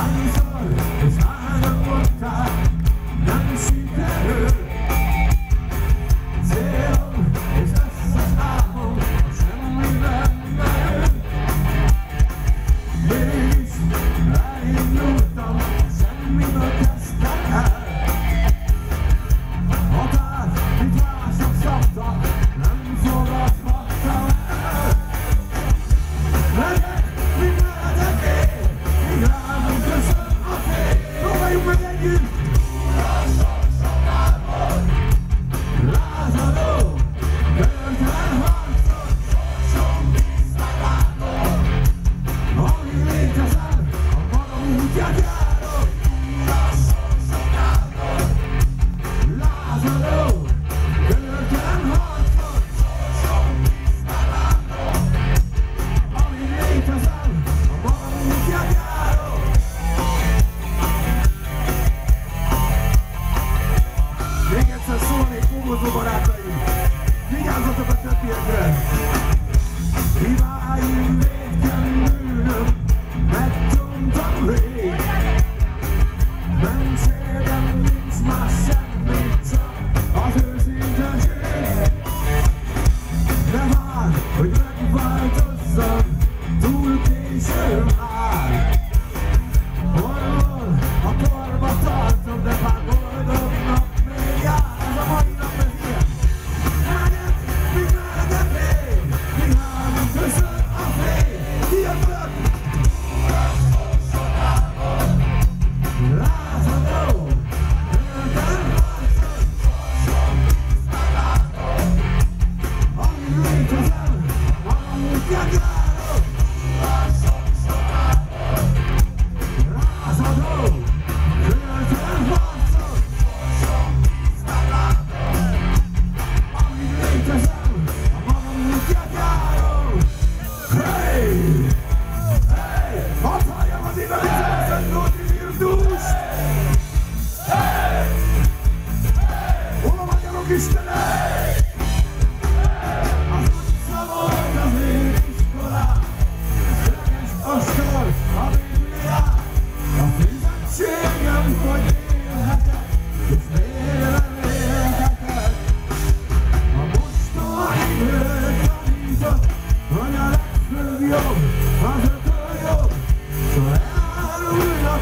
I'm sorry. Great.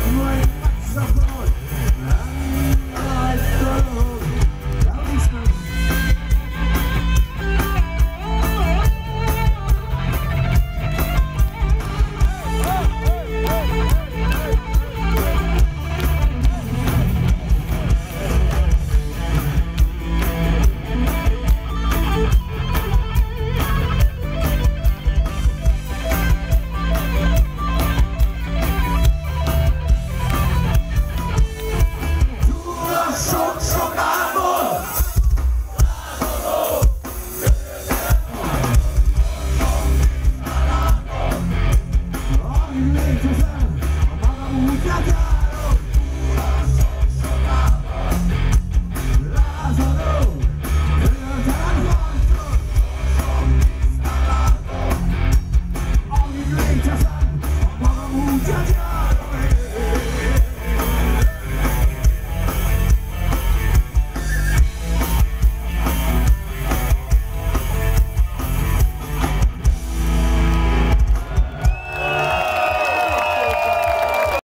Jia Jia